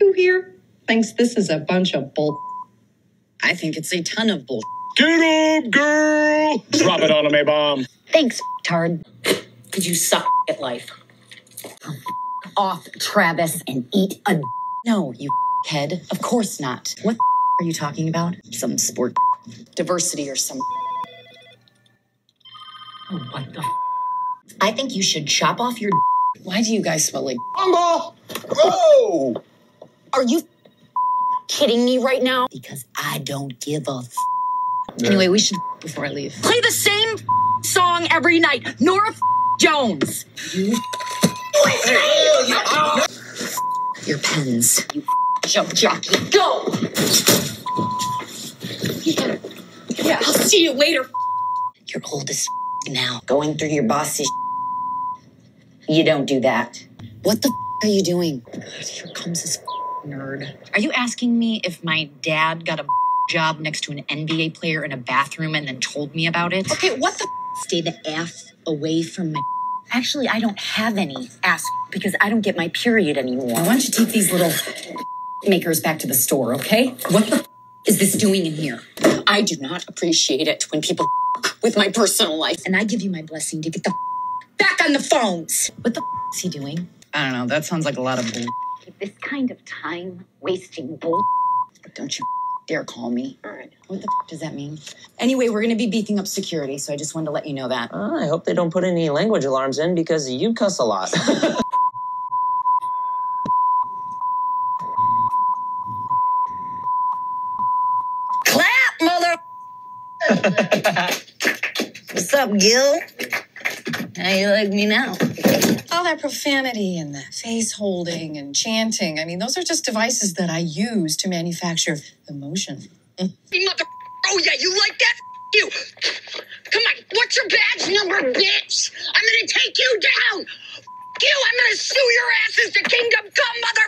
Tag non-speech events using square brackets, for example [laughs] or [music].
who here thinks this is a bunch of bull? I think it's a ton of bull. Get up, girl! Drop it on him, A-bomb. Thanks, tard. Could you suck at life? Um, off, Travis, and eat a. No, you head. Of course not. What are you talking about? Some sport diversity or some. Oh, what the? I think you should chop off your. Why do you guys smell like? Uncle! Whoa! Are you kidding me right now? Because I don't give a. Anyway, we should before I leave. Play the same song every night. Norah Jones. You. Your pens. You Jump jockey, go. Yeah, I'll see you later. You're old as now. Going through your boss's. You don't do that. What the are you doing? God, here comes this nerd. Are you asking me if my dad got a [laughs] job next to an NBA player in a bathroom and then told me about it? Okay, what the [laughs] stay the f away from my. [laughs] Actually, I don't have any ass because I don't get my period anymore. Why don't you take these little makers back to the store, okay? What the is this doing in here? I do not appreciate it when people with my personal life, and I give you my blessing to get the back on the phones. What the is he doing? I don't know. That sounds like a lot of bull. This kind of time wasting bull. Don't you dare call me. All right. What the does that mean? Anyway, we're going to be beefing up security, so I just wanted to let you know that. Uh, I hope they don't put any language alarms in because you cuss a lot. [laughs] Clap, mother. [laughs] What's up, Gil? How you like me now? All that profanity and the face holding and chanting. I mean, those are just devices that I use to manufacture emotion. Mother. Oh, yeah, you like that? You. Come on, what's your badge number, bitch? I'm gonna take you down. You, I'm gonna sue your asses to kingdom come, mother.